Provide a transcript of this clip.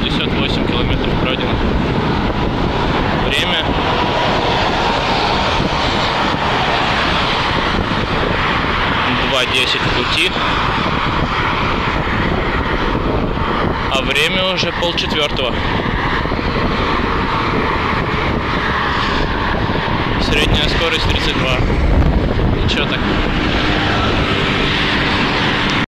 68 километров пройдено. Время 2.10 пути. А время уже полчетвертого. Средняя скорость 32. Ничего так.